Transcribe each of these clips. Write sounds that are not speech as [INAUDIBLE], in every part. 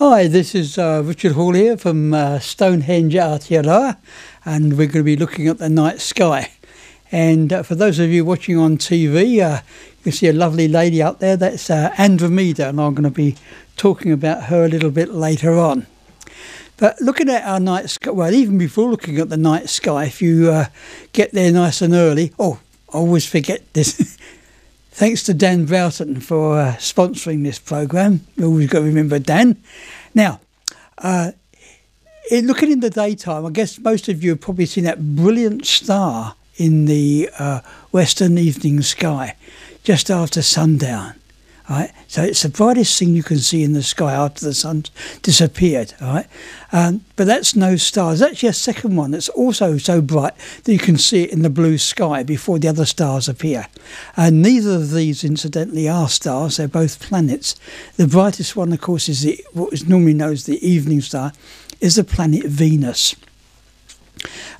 Hi, this is uh, Richard Hall here from uh, Stonehenge Aotearoa, and we're going to be looking at the night sky. And uh, for those of you watching on TV, uh, you see a lovely lady out there. That's uh, Andromeda, and I'm going to be talking about her a little bit later on. But looking at our night sky, well, even before looking at the night sky, if you uh, get there nice and early, oh, I always forget this. [LAUGHS] Thanks to Dan Broughton for uh, sponsoring this program. You always got to remember Dan. Now, uh, in looking in the daytime, I guess most of you have probably seen that brilliant star in the uh, western evening sky just after sundown. Right, so it's the brightest thing you can see in the sky after the sun disappeared. Right, um, but that's no star. There's actually a second one that's also so bright that you can see it in the blue sky before the other stars appear. And neither of these, incidentally, are stars. They're both planets. The brightest one, of course, is the, what is normally known as the evening star, is the planet Venus.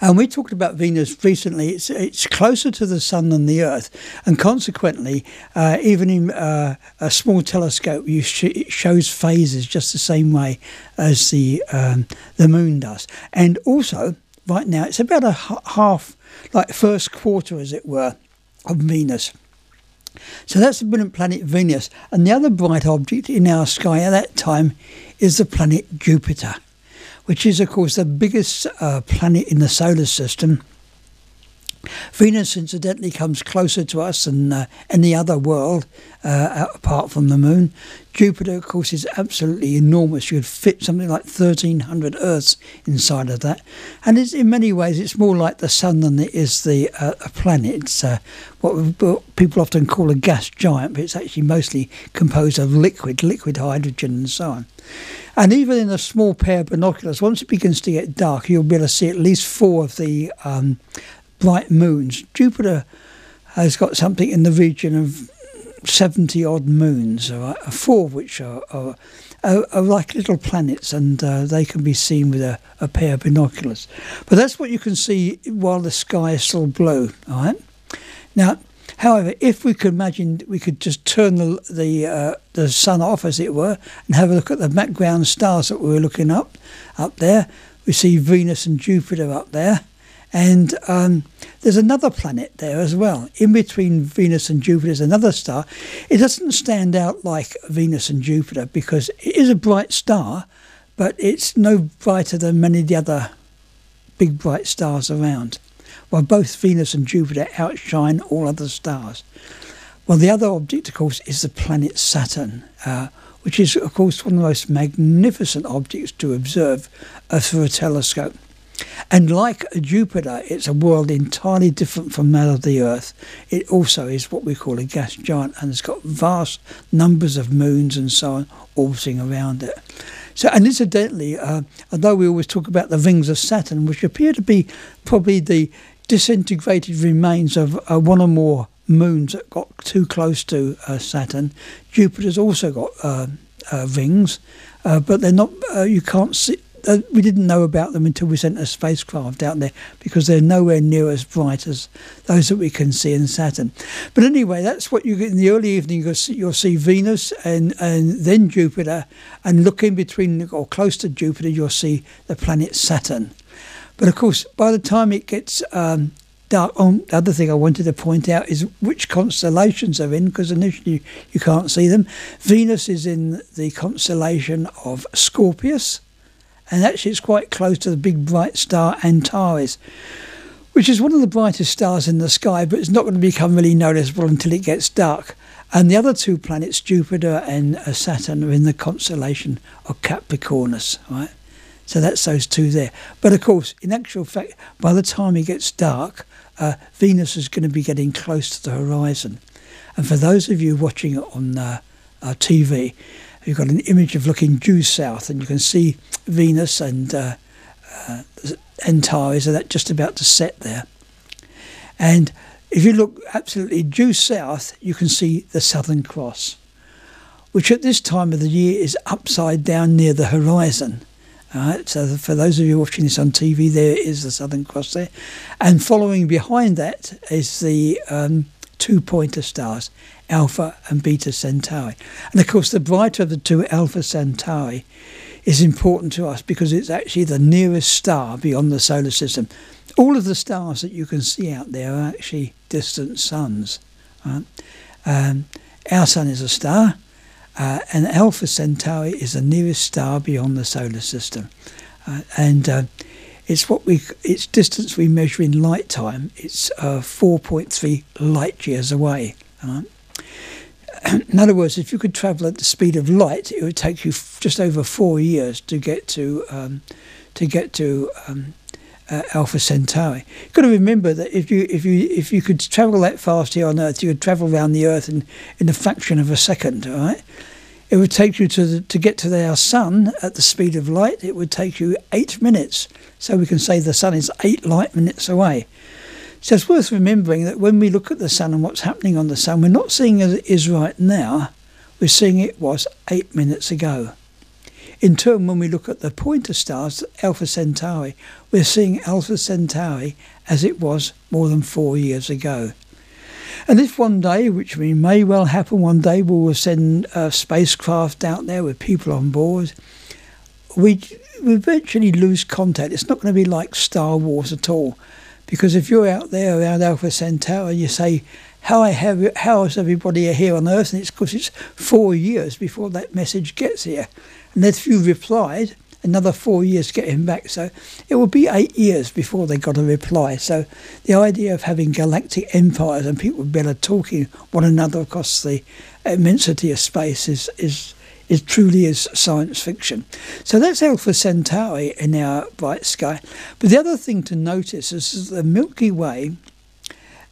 And we talked about Venus recently. It's it's closer to the sun than the Earth, and consequently, uh, even in uh, a small telescope, you sh- it shows phases just the same way as the um, the Moon does. And also, right now, it's about a h- half, like first quarter, as it were, of Venus. So that's the brilliant planet Venus. And the other bright object in our sky at that time is the planet Jupiter which is, of course, the biggest uh, planet in the solar system. Venus, incidentally, comes closer to us than uh, any other world uh, apart from the moon. Jupiter, of course, is absolutely enormous. You could fit something like 1,300 Earths inside of that. And in many ways, it's more like the sun than it is the uh, a planet. It's uh, what, what people often call a gas giant, but it's actually mostly composed of liquid, liquid hydrogen, and so on. And even in a small pair of binoculars, once it begins to get dark, you'll be able to see at least four of the um, bright moons. Jupiter has got something in the region of 70 odd moons, right? four of which are, are, are, are, like little planets and uh, they can be seen with a, a, pair of binoculars. But that's what you can see while the sky is still blue, all right? Now, However, if we could imagine we could just turn the the, uh, the sun off, as it were, and have a look at the background stars that we were looking up up there, we see Venus and Jupiter up there, and um, there's another planet there as well. In between Venus and Jupiter is another star. It doesn't stand out like Venus and Jupiter because it is a bright star, but it's no brighter than many of the other big bright stars around while both Venus and Jupiter outshine all other stars. Well, the other object, of course, is the planet Saturn, uh, which is, of course, one of the most magnificent objects to observe uh, through a telescope. And like Jupiter, it's a world entirely different from that of the Earth. It also is what we call a gas giant and it's got vast numbers of moons and so on orbiting around it. So, and incidentally, uh, although we always talk about the rings of Saturn, which appear to be probably the disintegrated remains of uh, one or more moons that got too close to uh, Saturn. Jupiter's also got uh, uh rings, uh, but they're not. You can't see. We didn't know about them until we sent a spacecraft out there because they're nowhere near as bright as those that we can see in Saturn. But anyway, that's what you get in the early evening. You'll see, you'll see Venus and, and then Jupiter, and look in between or close to Jupiter, you'll see the planet Saturn. But of course, by the time it gets um, dark, oh, the other thing I wanted to point out is which constellations are in, because initially you can't see them. Venus is in the constellation of Scorpius, and actually it's quite close to the big bright star Antares, which is one of the brightest stars in the sky, but it's not going to become really noticeable until it gets dark. And the other two planets, Jupiter and uh, Saturn, are in the constellation of Capricornus, right? So that's those two there. But of course, in actual fact, by the time it gets dark, uh, Venus is going to be getting close to the horizon. And for those of you watching it on uh, uh, TV, you've got an image of looking due south, and you can see Venus and uh, uh, Antares are that just about to set there. And if you look absolutely due south, you can see the Southern Cross, which at this time of the year is upside down near the horizon All right, so for those of you watching this on TV, there is the Southern Cross there, and following behind that is the um, two pointer stars, Alpha and Beta Centauri. And of course, the brighter of the two Alpha Centauri is important to us because it's actually the nearest star beyond the solar system. All of the stars that you can see out there are actually distant suns. Right? Um, our sun is a star, uh, and Alpha Centauri is the nearest star beyond the solar system. Uh, and uh, it's what we its distance we measure in light time. It's uh, 4.3 light years away. Right? [CLEARS THROAT] In other words, if you could travel at the speed of light, it would take you just over four years to get to um, to get to um, uh, Alpha Centauri. You've got to remember that if you if you if you could travel that fast here on Earth, you could travel around the Earth in in a fraction of a second. All right. It would take you to the, to get to our sun at the speed of light. It would take you eight minutes. So we can say the sun is eight light minutes away. So it's worth remembering that when we look at the sun and what's happening on the sun, we're not seeing as it is right now. We're seeing it was eight minutes ago. In turn, when we look at the pointer stars, Alpha Centauri, we're seeing Alpha Centauri as it was more than four years ago. And if one day, which we may well happen one day, we will send a spacecraft out there with people on board, we, we eventually lose contact. It's not going to be like Star Wars at all. Because if you're out there around Alpha Centauri, and you say, how I have how is everybody here on Earth? And it's because it's four years before that message gets here. And if you replied, another four years getting back. So it would be eight years before they got a reply. So the idea of having galactic empires and people better talking one another across the immensity of space is is is truly is science fiction. So that's Alpha Centauri in our bright sky. But the other thing to notice is the Milky Way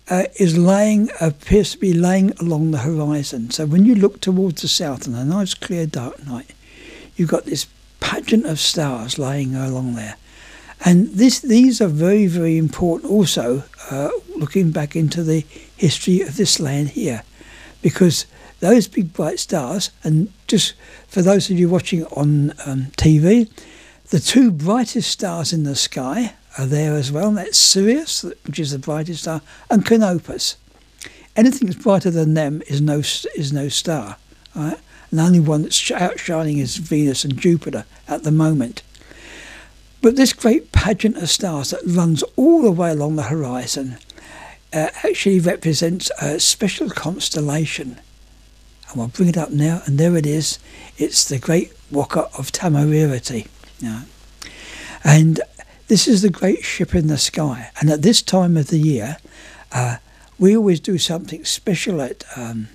uh, is laying appears to be laying along the horizon. So when you look towards the south on a nice clear dark night, you've got this pageant of stars lying along there. And this, these are very, very important also, uh, looking back into the history of this land here, because those big bright stars, and just for those of you watching on um, TV, the two brightest stars in the sky are there as well. That's Sirius, which is the brightest star, and Canopus. Anything that's brighter than them is no is no star. Right? And the only one that's outshining is Venus and Jupiter at the moment. But this great pageant of stars that runs all the way along the horizon uh, actually represents a special constellation. And I'll bring it up now, and there it is. It's the Great Waka of Tamarereti. Yeah. And this is the great ship in the sky. And at this time of the year, uh, we always do something special at um,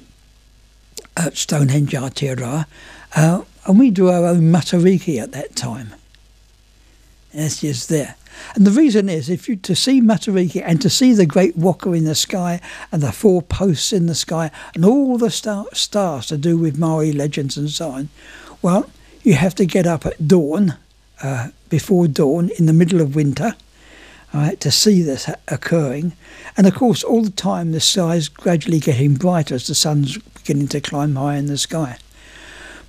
at Stonehenge Aotearoa, uh, and we do our own matariki at that time. It's just there. And the reason is, if you to see Matariki and to see the great waka in the sky and the four posts in the sky and all the star, stars to do with Maori legends and so on, well, you have to get up at dawn, uh, before dawn in the middle of winter, right, to see this occurring. And of course, all the time the sky is gradually getting brighter as the sun's beginning to climb high in the sky.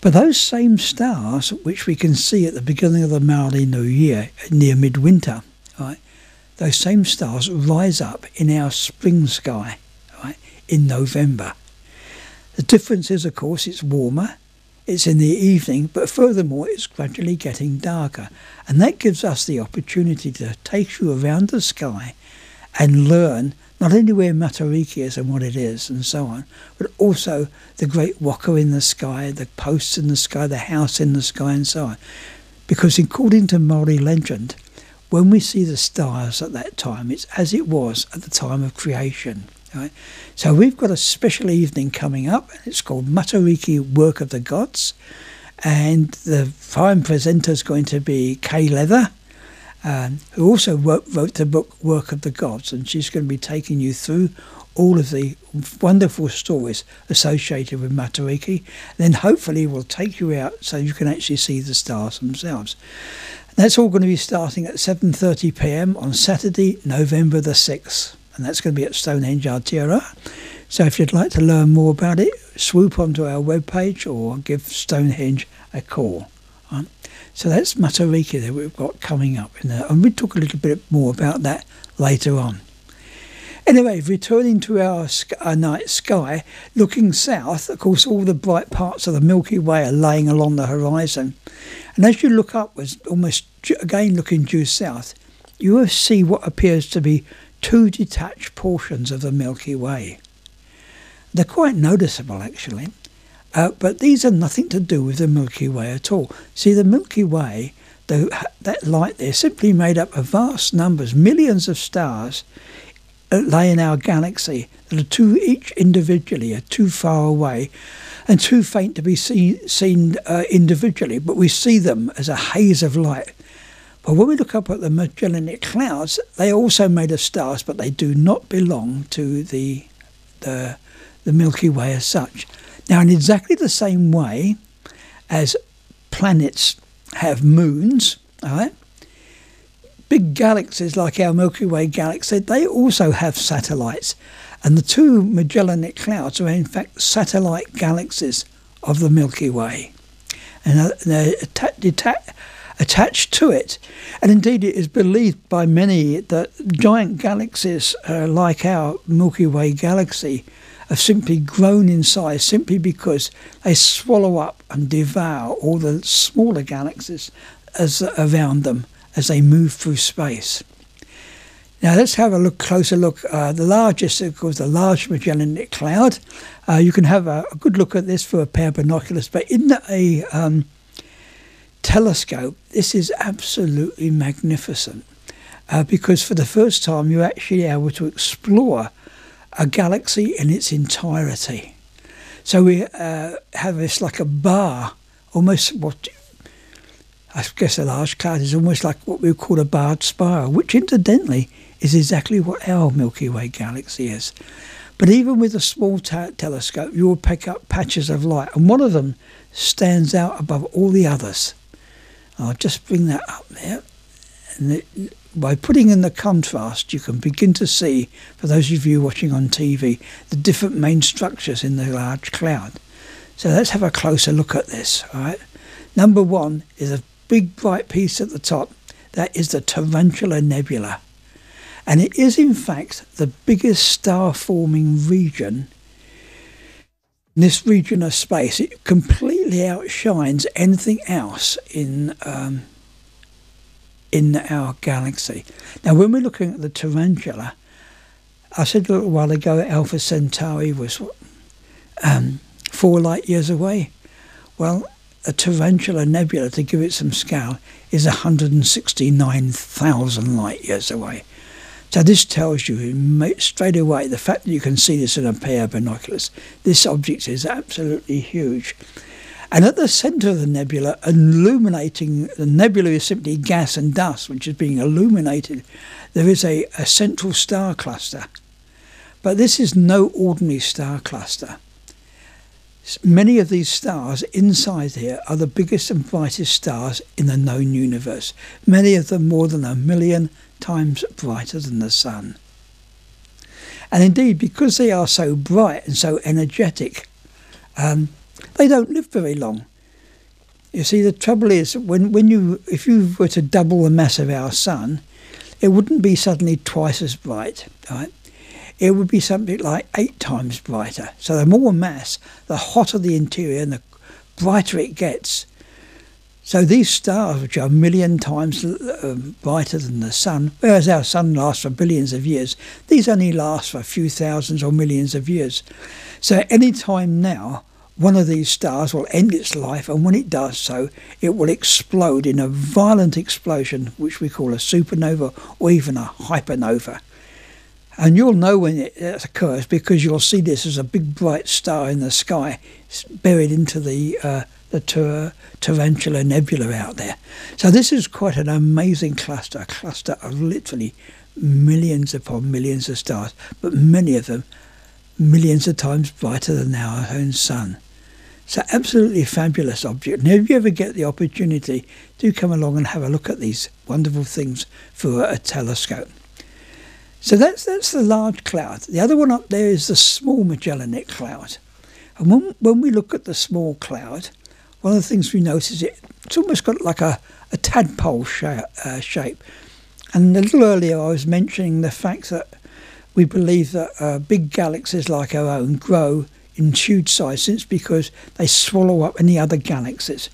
But those same stars, which we can see at the beginning of the Maori New Year, near midwinter, right, those same stars rise up in our spring sky, right, in November. The difference is, of course, it's warmer, it's in the evening, but furthermore, it's gradually getting darker. And that gives us the opportunity to take you around the sky and learn not only where Matariki is and what it is and so on, but also the great waka in the sky, the posts in the sky, the house in the sky and so on. Because according to Maori legend, when we see the stars at that time, it's as it was at the time of creation. Right? So we've got a special evening coming up. It's called Matariki Work of the Gods. And the prime presenter is going to be Kay Leather, um, who also wrote, wrote the book Work of the Gods, and she's going to be taking you through all of the wonderful stories associated with Matariki. Then hopefully we'll take you out so you can actually see the stars themselves. That's all going to be starting at 7:30 p.m. on Saturday, November the 6th, and that's going to be at Stonehenge Aotearoa. So if you'd like to learn more about it, swoop onto our webpage or give Stonehenge a call. So that's Matariki that we've got coming up. In there. And we'll talk a little bit more about that later on. Anyway, returning to our, our uh, night sky, looking south, of course, all the bright parts of the Milky Way are laying along the horizon. And as you look upwards, almost again looking due south, you will see what appears to be two detached portions of the Milky Way. They're quite noticeable, actually, uh, but these are nothing to do with the Milky Way at all. See, the Milky Way, the, that light there, simply made up of vast numbers, millions of stars that lay in our galaxy that are too each individually are too far away and too faint to be see, seen uh, individually, but we see them as a haze of light. But when we look up at the Magellanic Clouds, they are also made of stars, but they do not belong to the the, the Milky Way as such. Now, in exactly the same way as planets have moons, all right, big galaxies like our Milky Way galaxy, they also have satellites. And the two Magellanic Clouds are, in fact, satellite galaxies of the Milky Way. And they're attached to it. And indeed, it is believed by many that giant galaxies uh, like our Milky Way galaxy have simply grown in size simply because they swallow up and devour all the smaller galaxies as around them as they move through space. Now let's have a look closer look. Uh, the largest, of course, the Large Magellanic Cloud. Uh, you can have a, a, good look at this through a pair of binoculars, but in a um, telescope, this is absolutely magnificent uh, because for the first time you're actually able to explore a galaxy in its entirety. So we uh, have this like a bar, almost what I guess a large cloud is almost like what we would call a barred spiral, which incidentally is exactly what our Milky Way galaxy is. But even with a small telescope, you will pick up patches of light, and one of them stands out above all the others. I'll just bring that up there. And it, by putting in the contrast, you can begin to see, for those of you watching on TV, the different main structures in the large cloud. So let's have a closer look at this. All right. Number one is a big bright piece at the top. That is the Tarantula Nebula. And it is, in fact, the biggest star forming region in this region of space, it completely outshines anything else in um, in our galaxy. Now, when we're looking at the tarantula, I said a little while ago Alpha Centauri was um, four light years away. Well, a tarantula nebula, to give it some scale, is 169,000 light years away. So this tells you straight away the fact that you can see this in a pair of binoculars. This object is absolutely huge. And at the centre of the nebula, illuminating the nebula is simply gas and dust, which is being illuminated. There is a, a central star cluster. But this is no ordinary star cluster. Many of these stars inside here are the biggest and brightest stars in the known universe, many of them more than a million times brighter than the sun. And indeed, because they are so bright and so energetic, um, they don't live very long. You see, the trouble is when, when you if you were to double the mass of our sun, it wouldn't be suddenly twice as bright, right? It would be something like eight times brighter. So the more mass, the hotter the interior and the brighter it gets. So these stars, which are a million times uh, brighter than the sun, whereas our sun lasts for billions of years, these only last for a few thousands or millions of years. So any time now, one of these stars will end its life, and when it does so, it will explode in a violent explosion, which we call a supernova or even a hypernova. And you'll know when it occurs because you'll see this as a big bright star in the sky, buried into the uh, the Tarantula Nebula out there. So this is quite an amazing cluster, a cluster of literally millions upon millions of stars, but many of them millions of times brighter than our own sun. So absolutely fabulous object. And if you ever get the opportunity, do come along and have a look at these wonderful things through a telescope. So that's that's the large cloud. The other one up there is the small Magellanic Cloud. And when, when we look at the small cloud, one of the things we notice is it, it's almost got like a, a tadpole shape, uh, shape. And a little earlier I was mentioning the fact that we believe that uh, big galaxies like our own grow in huge size since because they swallow up any other galaxies.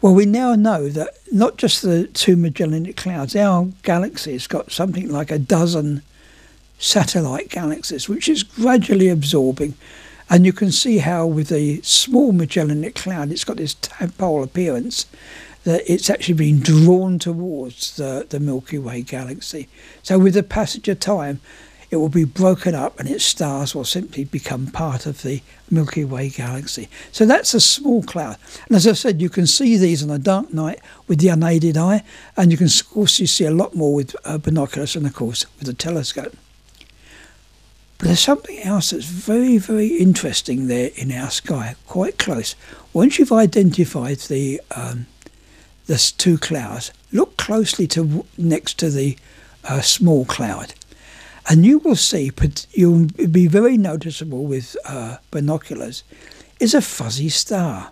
Well, we now know that not just the two Magellanic clouds, our galaxy has got something like a dozen satellite galaxies, which is gradually absorbing. And you can see how, with the small Magellanic Cloud, it's got this tadpole appearance, that it's actually been drawn towards the, the Milky Way galaxy. So, with the passage of time, it will be broken up and its stars will simply become part of the Milky Way galaxy. So that's a small cloud. And as I said, you can see these on a dark night with the unaided eye, and you can of course you see a lot more with uh, binoculars and of course with a telescope. But there's something else that's very, very interesting there in our sky, quite close. Once you've identified the um, the two clouds, look closely to next to the uh, small cloud, and you will see. But you'll be very noticeable with uh, binoculars. Is a fuzzy star,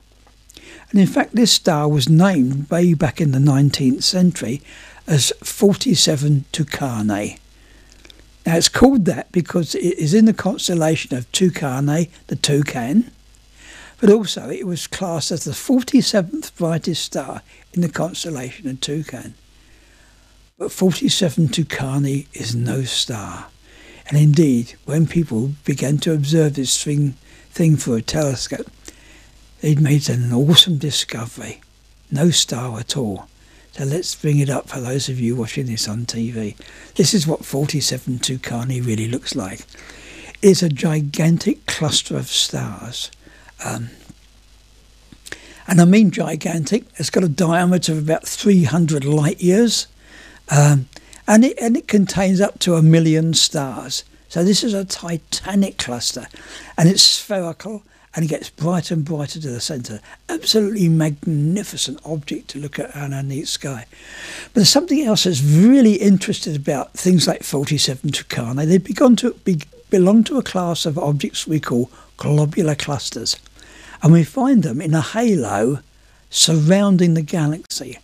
and in fact, this star was named way back in the 19th century as 47 Tucanae. Now it's called that because it is in the constellation of Tucanae, the toucan, but also it was classed as the 47th brightest star in the constellation of Toucan. But 47 Tucanae is no star. And indeed, when people began to observe this thing, thing through a telescope, they'd made an awesome discovery. No star at all. So let's bring it up for those of you watching this on TV. This is what 47 Tucanae really looks like. It's a gigantic cluster of stars. Um, and I mean gigantic. It's got a diameter of about 300 light years. Um, and, it, and it contains up to a million stars. So this is a titanic cluster. And it's spherical and it gets brighter and brighter to the centre. Absolutely magnificent object to look at on a neat sky. But there's something else that's really interesting about things like 47 Tucanae. They've begun to be, belong to a class of objects we call globular clusters. And we find them in a halo surrounding the galaxy.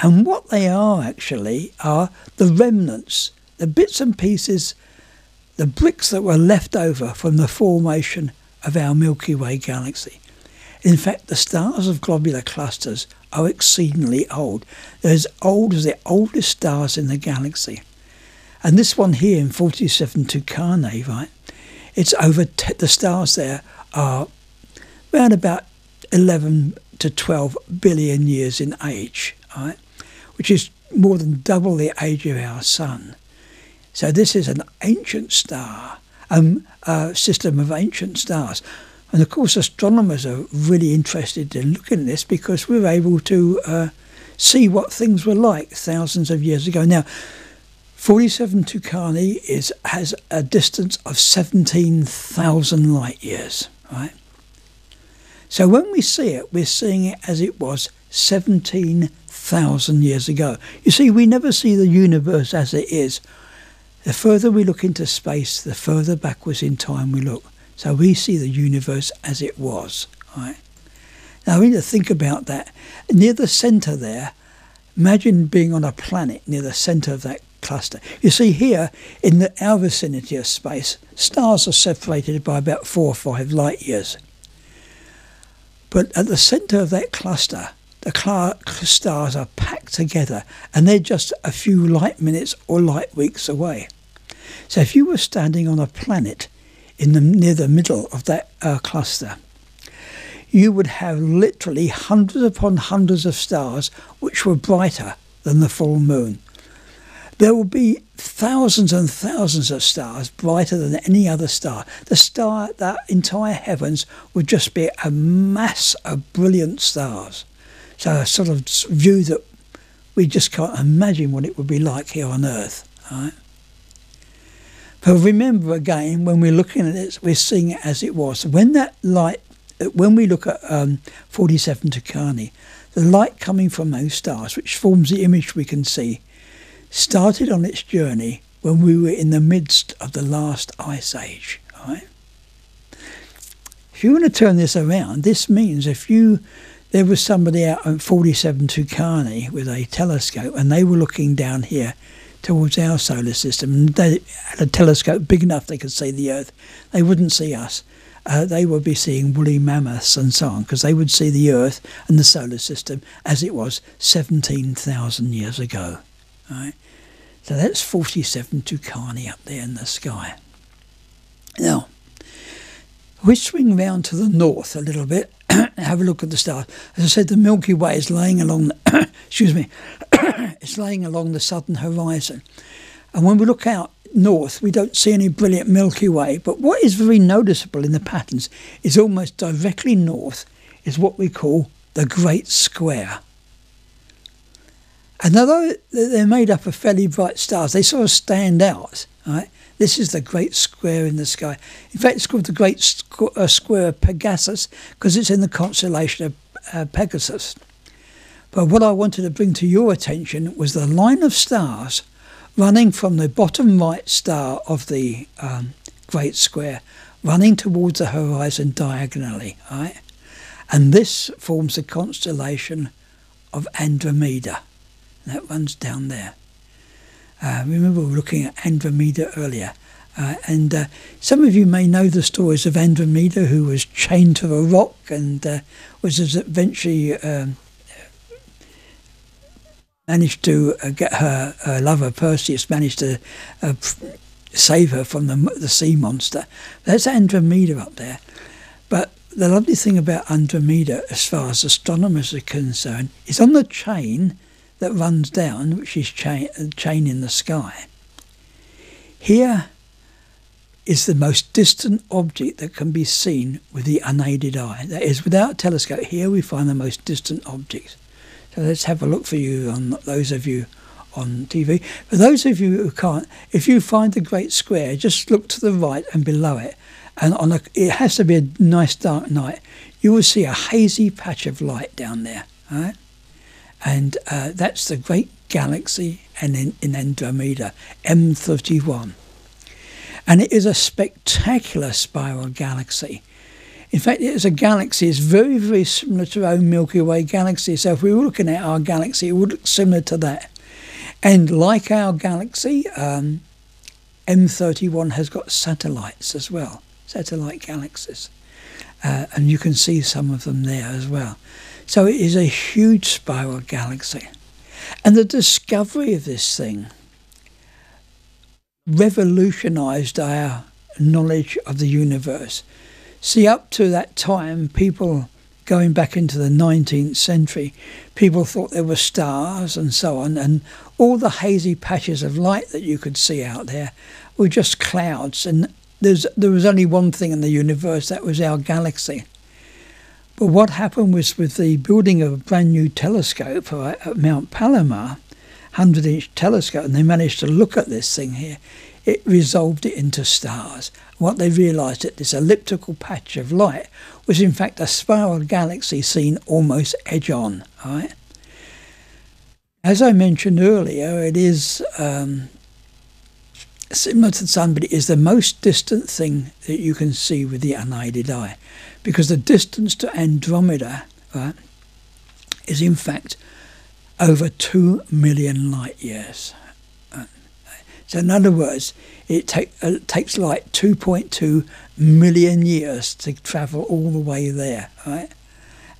And what they are actually are the remnants, the bits and pieces, the bricks that were left over from the formation of our Milky Way galaxy. In fact, the stars of globular clusters are exceedingly old. They're as old as the oldest stars in the galaxy. And this one here in 47 Tucanae, right, it's over, the stars there are around about 11 to 12 billion years in age, right, which is more than double the age of our sun. So this is an ancient star um, uh, system of ancient stars. And of course, astronomers are really interested in looking at this because we're able to uh, see what things were like thousands of years ago. Now, 47 Tucanae is, has a distance of 17,000 light years, right? So when we see it, we're seeing it as it was 17,000 years ago. You see, we never see the universe as it is the further we look into space, the further backwards in time we look. So we see the universe as it was. Right? Now we need to think about that. Near the centre there, imagine being on a planet near the centre of that cluster. You see here in the, our vicinity of space, stars are separated by about four or five light years. But at the centre of that cluster, the stars are packed together and they're just a few light minutes or light weeks away. So if you were standing on a planet in the, near the middle of that uh, cluster, you would have literally hundreds upon hundreds of stars which were brighter than the full moon. There will be thousands and thousands of stars brighter than any other star. The star, that entire heavens would just be a mass of brilliant stars. So a sort of view that we just can't imagine what it would be like here on Earth. Right? But remember again, when we're looking at it, we're seeing it as it was. When that light, when we look at um, 47 Tucanae, the light coming from those stars, which forms the image we can see, started on its journey when we were in the midst of the last ice age. If you want to turn this around, this means if you there was somebody out at 47 Tucanae with a telescope, and they were looking down here towards our solar system. And they had a telescope big enough they could see the Earth. They wouldn't see us. Uh, they would be seeing woolly mammoths and so on, because they would see the Earth and the solar system as it was 17,000 years ago. Right? So that's 47 Tucanae up there in the sky. Now, we swing round to the north a little bit [COUGHS] have a look at the stars. As I said, the Milky Way is laying along, the [COUGHS] excuse me, [COUGHS] it's laying along the southern horizon. And when we look out north, we don't see any brilliant Milky Way. But what is very noticeable in the patterns is almost directly north is what we call the Great Square. And although they're made up of fairly bright stars, they sort of stand out, right? This is the great square in the sky. In fact, it's called the Great Squ- uh, Square of Pegasus because it's in the constellation of uh, Pegasus. But what I wanted to bring to your attention was the line of stars running from the bottom right star of the um, Great Square, running towards the horizon diagonally, right? And this forms the constellation of Andromeda. That runs down there. Uh, remember, we were looking at Andromeda earlier. Uh, and uh, some of you may know the stories of Andromeda, who was chained to a rock and uh, was eventually um, managed to uh, get her, lover Perseus managed to uh, save her from the, the sea monster. That's Andromeda up there. But the lovely thing about Andromeda, as far as astronomers are concerned, is on the chain that runs down, which is chain, chain in the sky. Here is the most distant object that can be seen with the unaided eye. That is, without a telescope, here we find the most distant object. So let's have a look for you on those of you on TV. For those of you who can't, if you find the Great Square, just look to the right and below it, and on a, it has to be a nice dark night. You will see a hazy patch of light down there. All right? And uh, that's the great galaxy and in, in Andromeda, M31. And it is a spectacular spiral galaxy. In fact, it is a galaxy, it's very, very similar to our own Milky Way galaxy. So if we were looking at our galaxy, it would look similar to that. And like our galaxy, um, M31 has got satellites as well, satellite galaxies. Uh, and you can see some of them there as well. So it is a huge spiral galaxy. And the discovery of this thing revolutionized our knowledge of the universe. See, up to that time, people going back into the 19th century, people thought there were stars and so on, and all the hazy patches of light that you could see out there were just clouds. And there was only one thing in the universe that was our galaxy. But what happened was with the building of a brand new telescope at Mount Palomar, 100 inch telescope, and they managed to look at this thing here, it resolved it into stars. What they realised that this elliptical patch of light was in fact a spiral galaxy seen almost edge on. Right? As I mentioned earlier, it is um, similar to the sun, but it is the most distant thing that you can see with the unaided eye, because the distance to Andromeda right, is in fact over two million light years. So, in other words, it take, uh, takes light 2.2 million years to travel all the way there, right?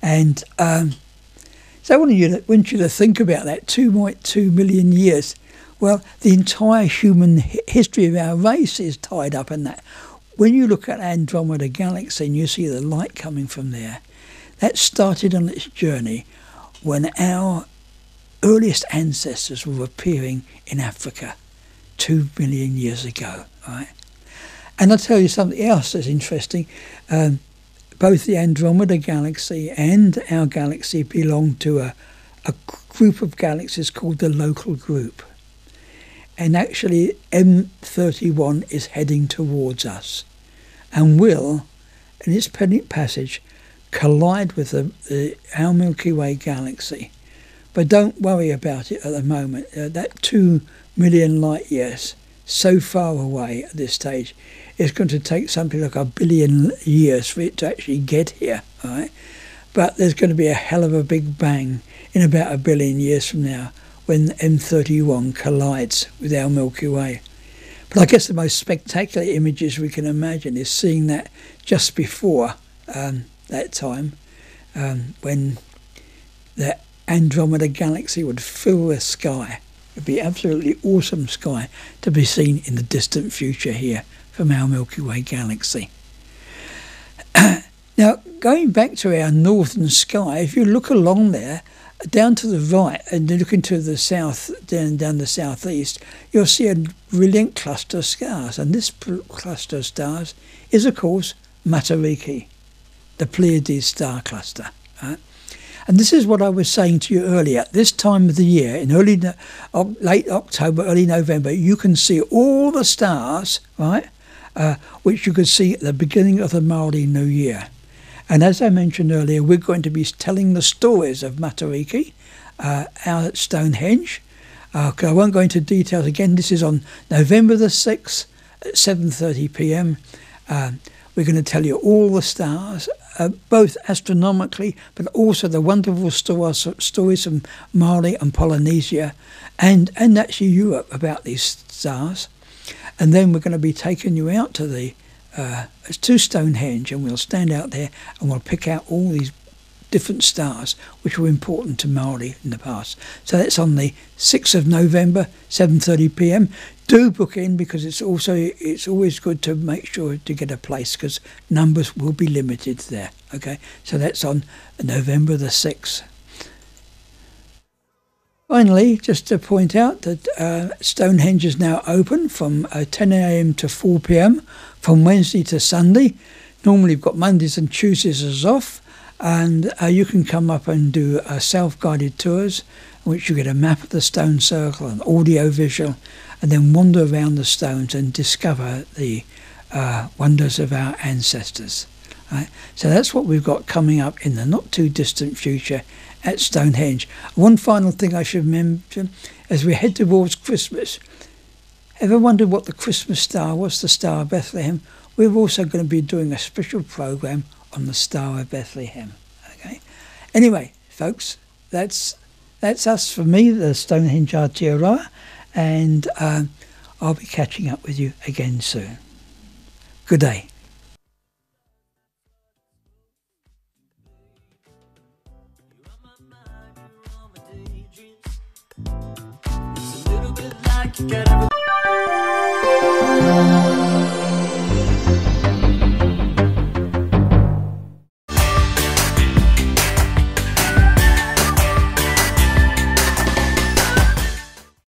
And um, so, I you, want you to think about that 2.2 million years well, the entire human history of our race is tied up in that. When you look at Andromeda Galaxy and you see the light coming from there, that started on its journey when our earliest ancestors were appearing in Africa two million years ago, right? And I'll tell you something else that's interesting. Um, both the Andromeda Galaxy and our galaxy belong to a, a group of galaxies called the Local Group and actually M31 is heading towards us and will, in its passage, collide with the, the, our Milky Way galaxy. But don't worry about it at the moment. Uh, that two million light years, so far away at this stage, is going to take something like a billion years for it to actually get here. Right? But there's going to be a hell of a big bang in about a billion years from now when M31 collides with our Milky Way. But I guess the most spectacular images we can imagine is seeing that just before um, that time um, when the Andromeda galaxy would fill the sky. It would be absolutely awesome sky to be seen in the distant future here from our Milky Way galaxy. [CLEARS THROAT] now, going back to our northern sky, if you look along there, down to the right and looking to the south, down, down the southeast, you'll see a brilliant cluster of stars. And this cluster of stars is, of course, Matariki, the Pleiades star cluster. Right? And this is what I was saying to you earlier. This time of the year, in early, late October, early November, you can see all the stars, right, uh, which you could see at the beginning of the Maori New Year. And as I mentioned earlier, we're going to be telling the stories of Matariki uh, out at Stonehenge. Uh, I won't go into details again. This is on November the 6th at 7.30 p.m. Uh, we're going to tell you all the stars, uh, both astronomically, but also the wonderful stories, stories from Maori and Polynesia and, and actually Europe about these stars. And then we're going to be taking you out to the uh, to Stonehenge and we'll stand out there and we'll pick out all these different stars which were important to Maori in the past. So that's on the 6th of November, 7:30 p.m. Do book in because it's also it's always good to make sure to get a place because numbers will be limited there. Okay, so that's on November the 6th. Finally, just to point out that uh, Stonehenge is now open from uh, 10 a.m. to 4 p.m. from Wednesday to Sunday. Normally, we've got Mondays and Tuesdays as off, and uh, you can come up and do uh, self-guided tours, in which you get a map of the stone circle, an audio visual, and then wander around the stones and discover the uh, wonders of our ancestors. Right? So that's what we've got coming up in the not too distant future at Stonehenge. One final thing I should mention as we head towards Christmas. Ever wondered what the Christmas star was, the Star of Bethlehem? We're also going to be doing a special program on the Star of Bethlehem. Okay. Anyway, folks, that's that's us for me, the Stonehenge Aotearoa, and um, I'll be catching up with you again soon. Good day. Everything.